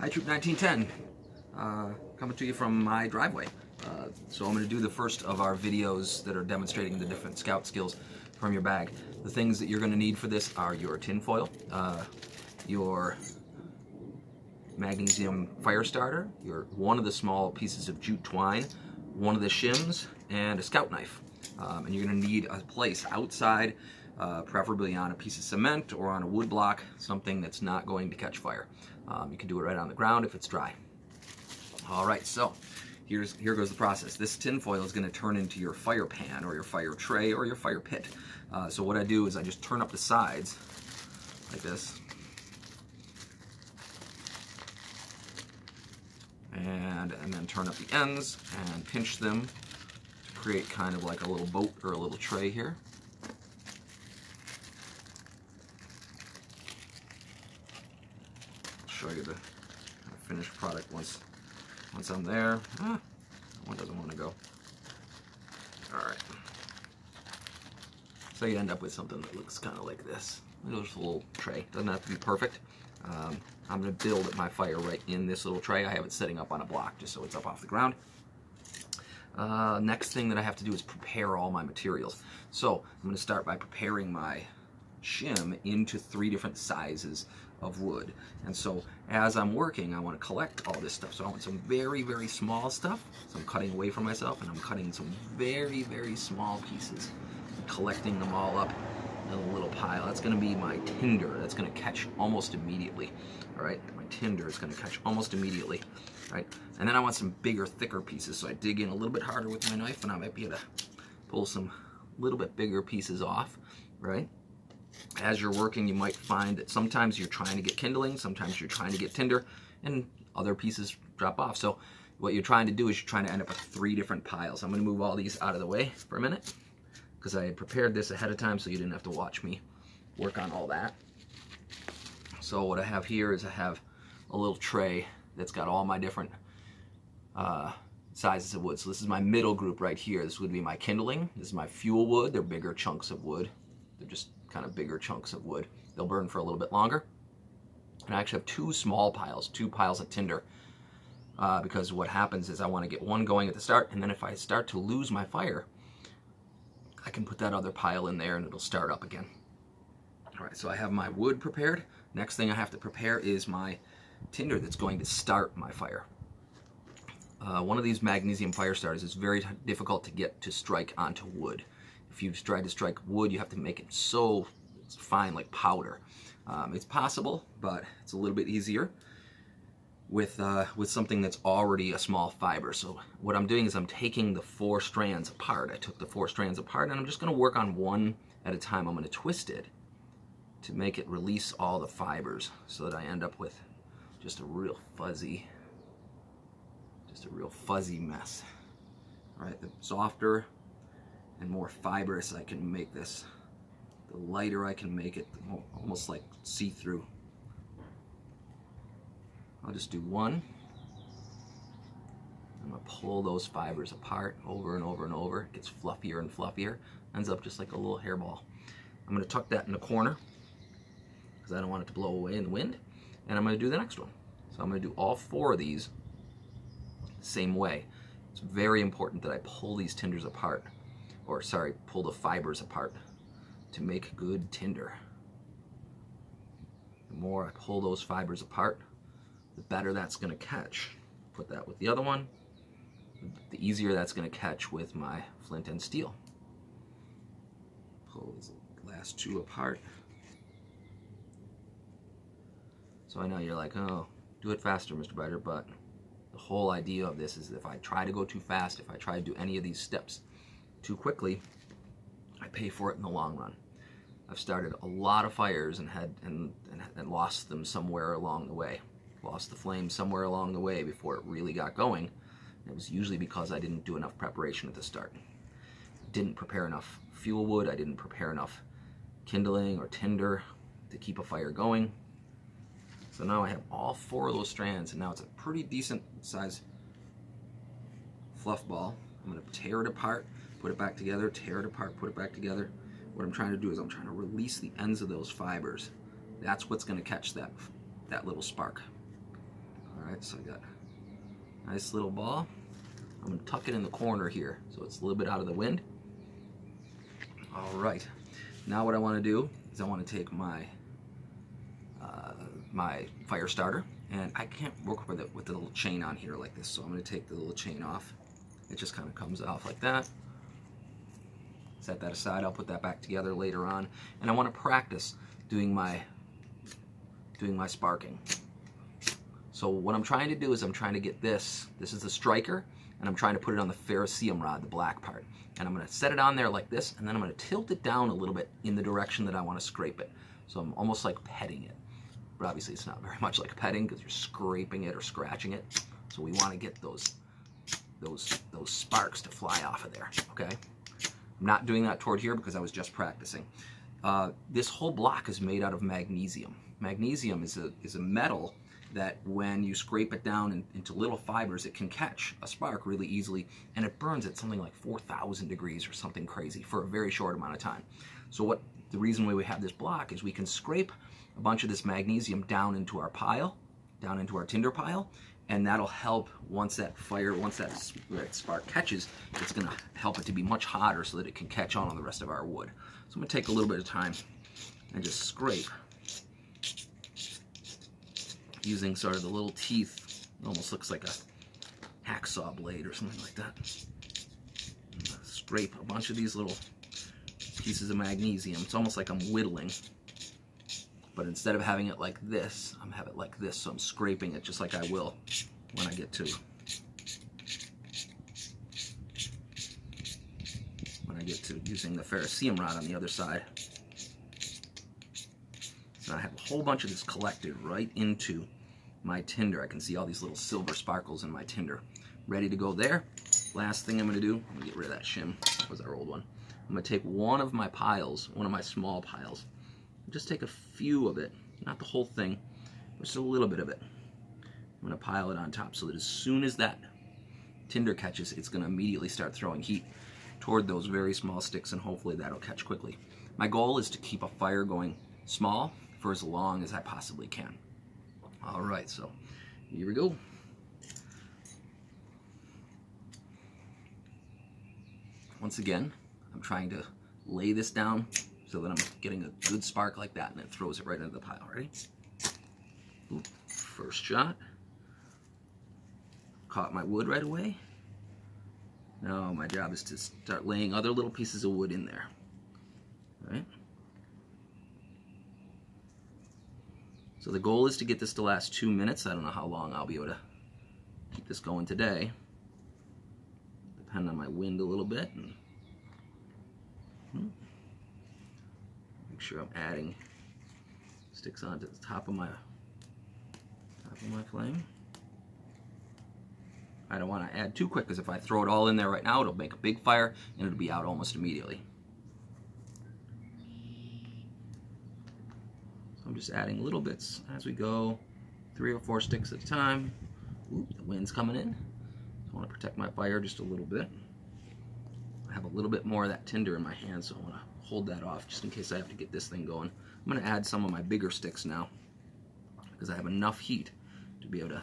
Hi Troop 1910, uh, coming to you from my driveway. Uh, so I'm going to do the first of our videos that are demonstrating the different scout skills from your bag. The things that you're going to need for this are your tinfoil, uh, your magnesium fire starter, your one of the small pieces of jute twine, one of the shims, and a scout knife. Um, and you're going to need a place outside, uh, preferably on a piece of cement or on a wood block, something that's not going to catch fire. Um, you can do it right on the ground if it's dry. All right, so here's here goes the process. This tin foil is going to turn into your fire pan or your fire tray or your fire pit. Uh, so what I do is I just turn up the sides like this. And, and then turn up the ends and pinch them to create kind of like a little boat or a little tray here. Show you the finished product once once I'm there. Ah, one doesn't want to go. All right. So you end up with something that looks kind of like this. Just a little tray. Doesn't have to be perfect. Um, I'm going to build my fire right in this little tray. I have it setting up on a block just so it's up off the ground. Uh, next thing that I have to do is prepare all my materials. So I'm going to start by preparing my shim into three different sizes of wood. And so as I'm working, I want to collect all this stuff. So I want some very, very small stuff. So I'm cutting away from myself and I'm cutting some very, very small pieces, and collecting them all up in a little pile. That's going to be my tinder. That's going to catch almost immediately. All right, my tinder is going to catch almost immediately. Right, and then I want some bigger, thicker pieces. So I dig in a little bit harder with my knife, and I might be able to pull some little bit bigger pieces off. Right, as you're working, you might find that sometimes you're trying to get kindling, sometimes you're trying to get tinder, and other pieces drop off. So what you're trying to do is you're trying to end up with three different piles. I'm gonna move all these out of the way for a minute because I had prepared this ahead of time so you didn't have to watch me work on all that. So what I have here is I have a little tray that's got all my different uh, sizes of wood. So this is my middle group right here. This would be my kindling. This is my fuel wood. They're bigger chunks of wood. They're just kind of bigger chunks of wood. They'll burn for a little bit longer. And I actually have two small piles, two piles of tinder. Uh, because what happens is I want to get one going at the start, and then if I start to lose my fire, I can put that other pile in there and it'll start up again. All right, so I have my wood prepared. Next thing I have to prepare is my tinder that's going to start my fire. Uh, one of these magnesium fire starters is very difficult to get to strike onto wood if you try to strike wood, you have to make it so fine like powder. Um, it's possible, but it's a little bit easier with, uh, with something that's already a small fiber. So what I'm doing is I'm taking the four strands apart. I took the four strands apart and I'm just gonna work on one at a time. I'm gonna twist it to make it release all the fibers so that I end up with just a real fuzzy, just a real fuzzy mess. All right, the softer and more fibrous I can make this. The lighter I can make it, almost like see-through. I'll just do one. I'm gonna pull those fibers apart over and over and over. It gets fluffier and fluffier. Ends up just like a little hairball. I'm gonna tuck that in the corner because I don't want it to blow away in the wind. And I'm gonna do the next one. So I'm gonna do all four of these same way. It's very important that I pull these tinders apart or sorry, pull the fibers apart to make good tinder. The more I pull those fibers apart, the better that's gonna catch. Put that with the other one, the easier that's gonna catch with my flint and steel. Pull these last two apart. So I know you're like, oh, do it faster, Mr. Beiter, but the whole idea of this is if I try to go too fast, if I try to do any of these steps, too quickly, I pay for it in the long run. I've started a lot of fires and had and, and, and lost them somewhere along the way. Lost the flame somewhere along the way before it really got going. It was usually because I didn't do enough preparation at the start. Didn't prepare enough fuel wood, I didn't prepare enough kindling or tinder to keep a fire going. So now I have all four of those strands and now it's a pretty decent size fluff ball. I'm gonna tear it apart put it back together, tear it apart, put it back together. What I'm trying to do is I'm trying to release the ends of those fibers. That's what's going to catch that, that little spark. All right, so I got a nice little ball. I'm gonna tuck it in the corner here so it's a little bit out of the wind. All right, now what I wanna do is I wanna take my uh, my fire starter and I can't work with it with the little chain on here like this so I'm gonna take the little chain off. It just kind of comes off like that. Set that aside, I'll put that back together later on. And I wanna practice doing my doing my sparking. So what I'm trying to do is I'm trying to get this, this is the striker, and I'm trying to put it on the ferrocerium rod, the black part. And I'm gonna set it on there like this, and then I'm gonna tilt it down a little bit in the direction that I wanna scrape it. So I'm almost like petting it. But obviously it's not very much like petting because you're scraping it or scratching it. So we wanna get those, those, those sparks to fly off of there, okay? I'm not doing that toward here because I was just practicing. Uh, this whole block is made out of magnesium. Magnesium is a, is a metal that when you scrape it down in, into little fibers, it can catch a spark really easily, and it burns at something like 4,000 degrees or something crazy for a very short amount of time. So what the reason why we have this block is we can scrape a bunch of this magnesium down into our pile, down into our tinder pile, and that'll help once that fire, once that, spark catches, it's gonna help it to be much hotter so that it can catch on on the rest of our wood. So I'm gonna take a little bit of time and just scrape using sort of the little teeth. It almost looks like a hacksaw blade or something like that. Scrape a bunch of these little pieces of magnesium. It's almost like I'm whittling. But instead of having it like this, I'm have it like this. So I'm scraping it just like I will when I get to when I get to using the ferrocerium rod on the other side. So I have a whole bunch of this collected right into my tinder. I can see all these little silver sparkles in my tinder. Ready to go there. Last thing I'm gonna do, I'm gonna get rid of that shim. That was our old one. I'm gonna take one of my piles, one of my small piles, just take a few of it, not the whole thing, just a little bit of it. I'm gonna pile it on top so that as soon as that tinder catches, it's gonna immediately start throwing heat toward those very small sticks and hopefully that'll catch quickly. My goal is to keep a fire going small for as long as I possibly can. All right, so here we go. Once again, I'm trying to lay this down so that I'm getting a good spark like that and it throws it right into the pile. Ready? First shot. Caught my wood right away. Now my job is to start laying other little pieces of wood in there. All right? So the goal is to get this to last two minutes. I don't know how long I'll be able to keep this going today. Depend on my wind a little bit. And, hmm. Sure I'm adding sticks onto the top of my top of my flame. I don't want to add too quick because if I throw it all in there right now, it'll make a big fire and it'll be out almost immediately. So I'm just adding little bits as we go, three or four sticks at a time. Oop, the wind's coming in. I want to protect my fire just a little bit. I have a little bit more of that tinder in my hand, so I want to hold that off just in case I have to get this thing going. I'm going to add some of my bigger sticks now because I have enough heat to be able to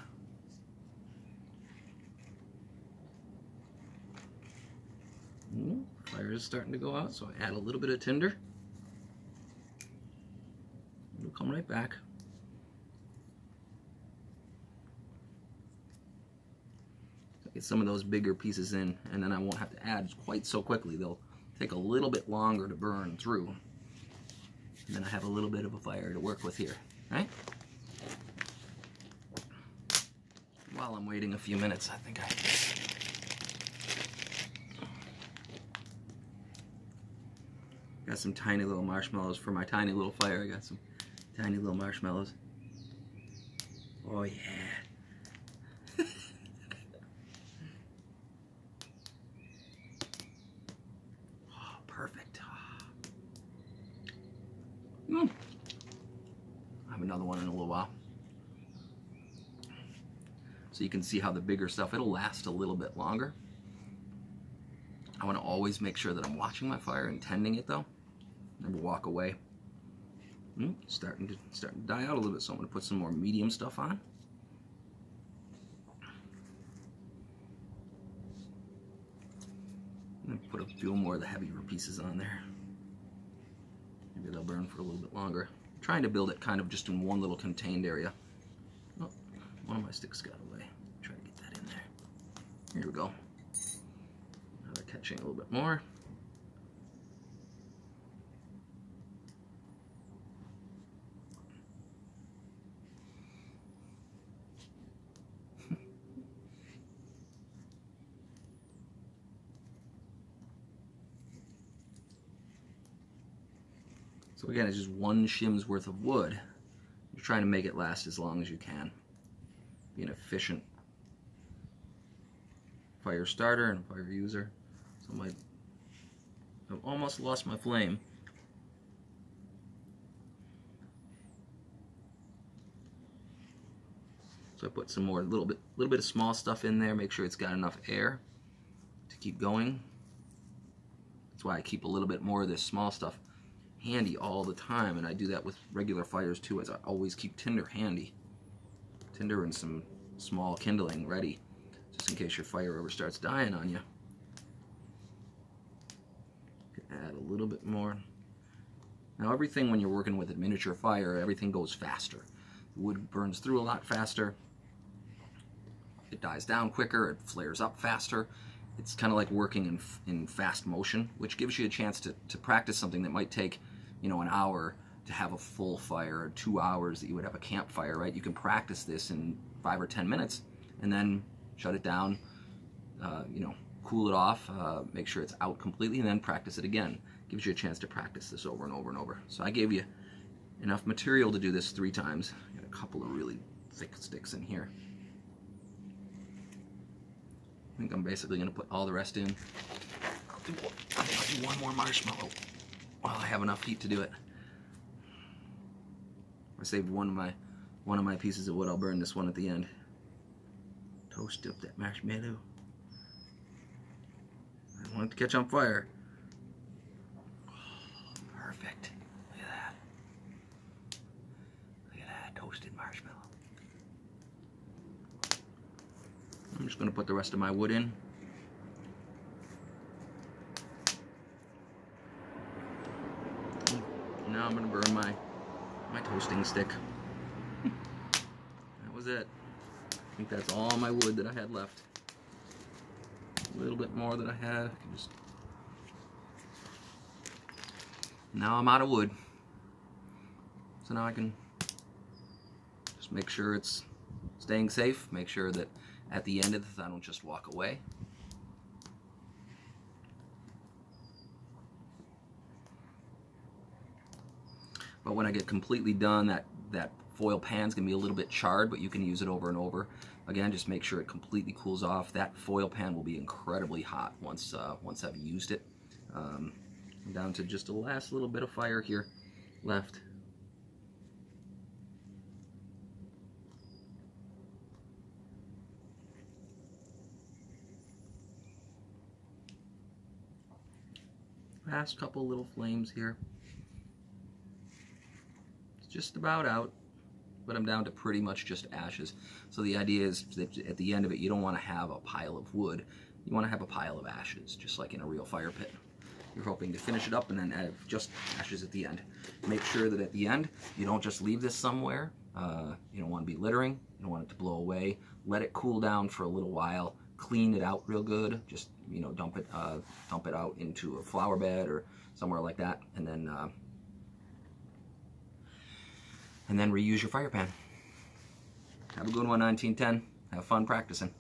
fire is starting to go out, so I add a little bit of tinder. It'll come right back. Get some of those bigger pieces in, and then I won't have to add quite so quickly. They'll take a little bit longer to burn through. And then I have a little bit of a fire to work with here, right? While I'm waiting a few minutes, I think I got some tiny little marshmallows for my tiny little fire. I got some Tiny little marshmallows. Oh yeah. So you can see how the bigger stuff, it'll last a little bit longer. I wanna always make sure that I'm watching my fire and tending it though. Never walk away. Mm, starting to starting to die out a little bit, so I'm gonna put some more medium stuff on. I'm gonna put a few more of the heavier pieces on there. Maybe they'll burn for a little bit longer. I'm trying to build it kind of just in one little contained area. One of my sticks got away. Try to get that in there. Here we go. Now they're catching a little bit more. So again, it's just one shim's worth of wood. You're trying to make it last as long as you can. Be an efficient fire starter and fire user. So my, I've almost lost my flame. So I put some more, little bit, little bit of small stuff in there. Make sure it's got enough air to keep going. That's why I keep a little bit more of this small stuff handy all the time, and I do that with regular fires too, as I always keep tinder handy. Tinder and some small kindling ready, just in case your fire ever starts dying on you. Add a little bit more. Now everything when you're working with a miniature fire, everything goes faster. The wood burns through a lot faster. It dies down quicker, it flares up faster it's kind of like working in, in fast motion, which gives you a chance to, to practice something that might take, you know, an hour to have a full fire, two hours that you would have a campfire, right? You can practice this in five or ten minutes, and then shut it down, uh, you know, cool it off, uh, make sure it's out completely, and then practice it again. Gives you a chance to practice this over and over and over. So I gave you enough material to do this three times. Got a couple of really thick sticks in here. I think I'm basically going to put all the rest in. I'll do, I'll do one more marshmallow while I have enough heat to do it. I saved one of my one of my pieces of wood. I'll burn this one at the end. Toast up that marshmallow. I want it to catch on fire. Oh, perfect. Look at that. Look at that toasted marshmallow. I'm just going to put the rest of my wood in. Now I'm to burn my, my toasting stick. that was it. I think that's all my wood that I had left. A little bit more that I had. Just... Now I'm out of wood. So now I can just make sure it's staying safe, make sure that at the end of this, I don't just walk away. But when I get completely done, that, that foil pan's gonna be a little bit charred, but you can use it over and over. Again, just make sure it completely cools off. That foil pan will be incredibly hot once, uh, once I've used it. Um, down to just a last little bit of fire here left. Last couple little flames here. Just about out, but I'm down to pretty much just ashes. So the idea is that at the end of it, you don't want to have a pile of wood. You want to have a pile of ashes, just like in a real fire pit. You're hoping to finish it up and then have just ashes at the end. Make sure that at the end, you don't just leave this somewhere. Uh, you don't want to be littering. You don't want it to blow away. Let it cool down for a little while clean it out real good. Just you know, dump it, uh, dump it out into a flower bed or somewhere like that, and then uh, and then reuse your fire pan. Have a good one, 1910. Have fun practicing.